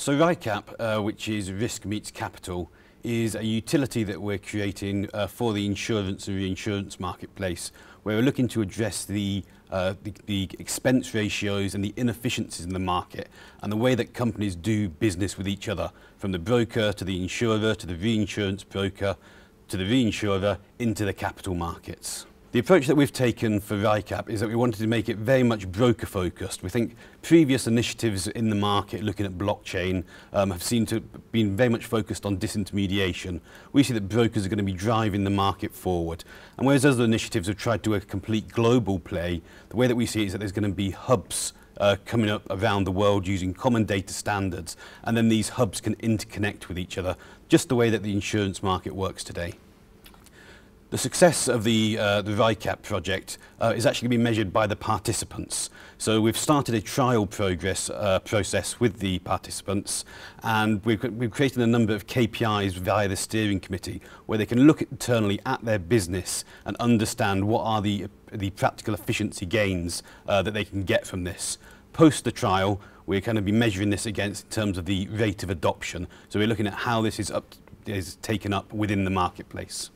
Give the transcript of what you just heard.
So RICAP, uh, which is Risk Meets Capital, is a utility that we're creating uh, for the insurance and reinsurance marketplace, where we're looking to address the, uh, the, the expense ratios and the inefficiencies in the market and the way that companies do business with each other, from the broker to the insurer to the reinsurance broker to the reinsurer into the capital markets. The approach that we've taken for RICAP is that we wanted to make it very much broker focused. We think previous initiatives in the market looking at blockchain um, have seemed to have been very much focused on disintermediation. We see that brokers are going to be driving the market forward. And whereas other initiatives have tried to do a complete global play, the way that we see it is that there's going to be hubs uh, coming up around the world using common data standards and then these hubs can interconnect with each other just the way that the insurance market works today. The success of the, uh, the RICAP project uh, is actually being measured by the participants. So we've started a trial progress uh, process with the participants and we've, we've created a number of KPIs via the steering committee where they can look internally at their business and understand what are the, the practical efficiency gains uh, that they can get from this. Post the trial, we're going to be measuring this against in terms of the rate of adoption. So we're looking at how this is, up, is taken up within the marketplace.